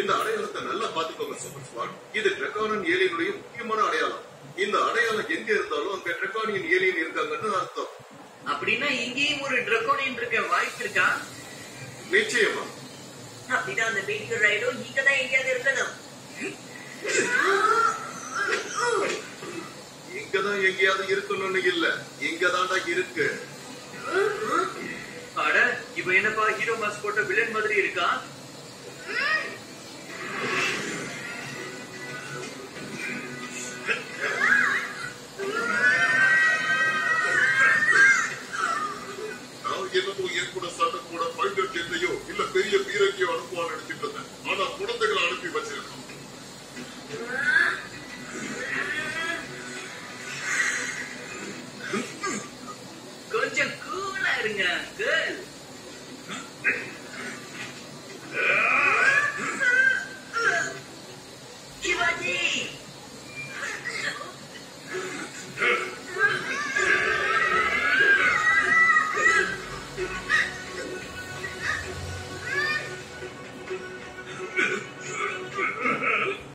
இந்த அடையாளத்தை நல்லா பாத்துக்கோங்க சூப்பர் ஸ்குவாட் இது ட்ரெக்கானன் ஏலியனுடைய முக்கியமான அடையாளம். இந்த அடையாளம் எங்க இருந்தாலும் அங்க ட்ரெக்கானியன் ஏலியன் இருக்காங்கன்னு அர்த்தம். அப்படின்னா இங்கேயும் ஒரு ட்ரக்கோனியன் இருக்க வாய்ப்பு இருக்கா? நிச்சயமா. அப்படிதான் அந்த மீட்டியர் ரைடும் இங்கதான் எங்கேயாவது இருக்கணும். இங்கதான் எங்கேயாவது இருக்கணும்னு இல்ல. இங்கதான்டா இருக்கு. அட இவ என்னப்பா ஹீரோ மாஸ்க் போட்ட வில்லன் மாதிரி இருக்கா? என்னமோ ஏற்கூட சட்டம் கூட பல்கட் எண்ணையோ இல்ல பெரிய பீரங்கியோ அனுப்புவான்னு நினைச்சிட்டு இருந்தேன். ஆனா குழந்தைகளை அனுப்பி வச்சிருக்கோம். கொஞ்சம் கூலா இருங்க.